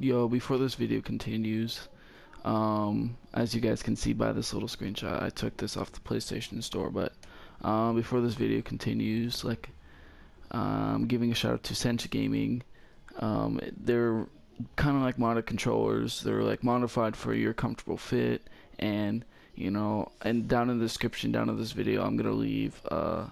yo, before this video continues, um, as you guys can see by this little screenshot, I took this off the PlayStation Store, but um, before this video continues, like, um, giving a shout out to Cinch Gaming. Um, they're kind of like modded controllers. They're like modified for your comfortable fit, and you know, and down in the description, down in this video, I'm gonna leave uh,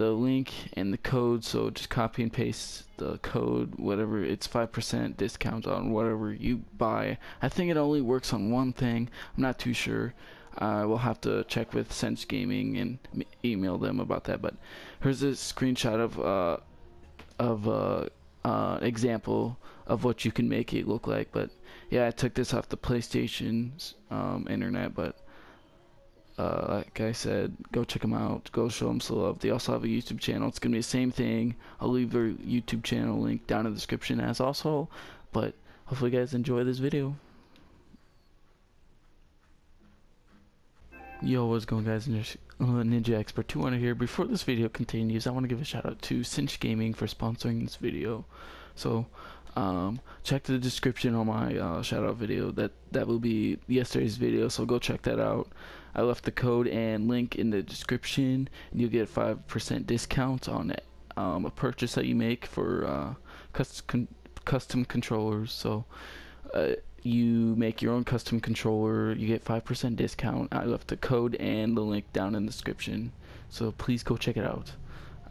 the link and the code. So just copy and paste the code, whatever. It's five percent discount on whatever you buy. I think it only works on one thing. I'm not too sure. I uh, will have to check with Cinch Gaming and email them about that. But here's a screenshot of uh, of uh, uh, example of what you can make it look like. But yeah, I took this off the PlayStation's um, internet, but uh, like I said, go check them out. Go show them some love. They also have a YouTube channel. It's gonna be the same thing. I'll leave their YouTube channel link down in the description as also. But hopefully, you guys enjoy this video. Yo, what's going guys? Ninja, uh, Ninja Expert 200 here. Before this video continues, I want to give a shout out to Cinch Gaming for sponsoring this video. So, um, check the description on my uh, shout out video. That that will be yesterday's video, so go check that out. I left the code and link in the description. And you'll get five percent discount on um, a purchase that you make for uh, custom custom controllers. So. Uh, you make your own custom controller you get 5% discount i left the code and the link down in the description so please go check it out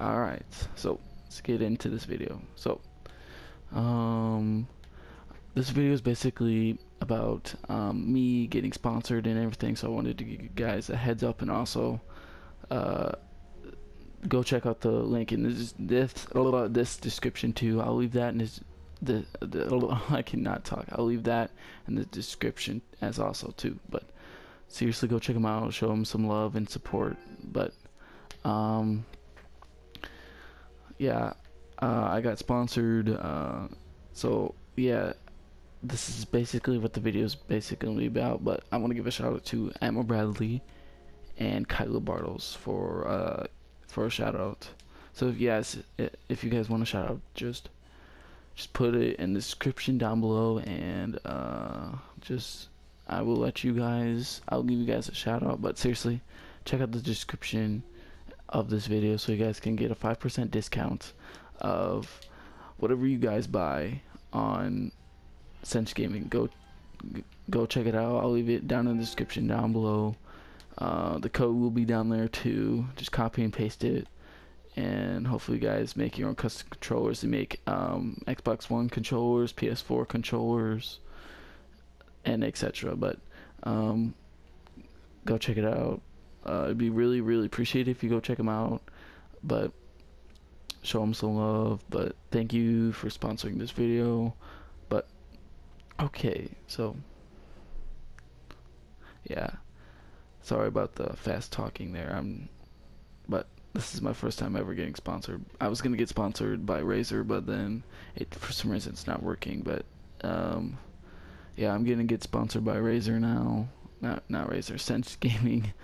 alright so let's get into this video so um this video is basically about um, me getting sponsored and everything so I wanted to give you guys a heads up and also uh, go check out the link in this this, this description too I'll leave that in this the, the I cannot talk. I'll leave that in the description as also too. But seriously, go check them out. Show them some love and support. But um, yeah, uh, I got sponsored. Uh, so yeah, this is basically what the video is basically going to be about. But I want to give a shout out to Emma Bradley and Kyla Bartles for uh, for a shout out. So if you guys, if you guys want a shout out, just just put it in the description down below and uh, just I will let you guys I'll give you guys a shout out but seriously check out the description of this video so you guys can get a 5% discount of whatever you guys buy on Cinch Gaming go go check it out I'll leave it down in the description down below uh, the code will be down there too just copy and paste it and hopefully you guys make your own custom controllers. They make um, Xbox One controllers, PS4 controllers, and etc. But um, go check it out. Uh, it'd be really, really appreciated if you go check them out. But show them some love. But thank you for sponsoring this video. But okay, so yeah, sorry about the fast talking there. I'm, but this is my first time ever getting sponsored. I was gonna get sponsored by Razer, but then it for some reason it's not working. But um, yeah, I'm gonna get sponsored by Razer now. Not not Razer, Cinch Gaming.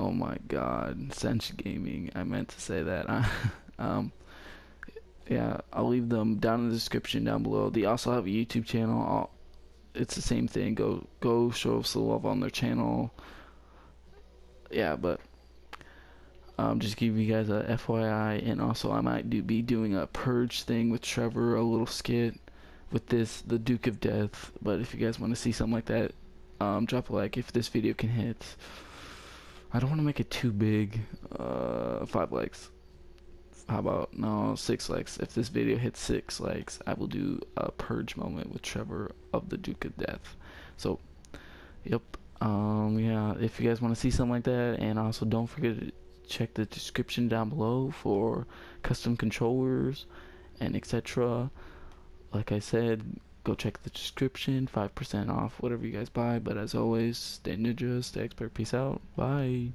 Oh my God, Cinch Gaming. I meant to say that. um, yeah, I'll leave them down in the description down below. They also have a YouTube channel. I'll, it's the same thing. Go go show some love on their channel. Yeah, but um, just give you guys a FYI, and also I might do be doing a purge thing with Trevor, a little skit with this, the Duke of Death. But if you guys want to see something like that, um, drop a like if this video can hit. I don't want to make it too big. Uh, five likes. How about no six likes? If this video hits six likes, I will do a purge moment with Trevor of the Duke of Death. So, yep. Um, yeah. If you guys want to see something like that, and also don't forget to check the description down below for custom controllers and etc. Like I said, go check the description, 5% off whatever you guys buy. But as always, stay ninja, stay expert, peace out, bye.